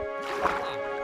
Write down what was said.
Oh,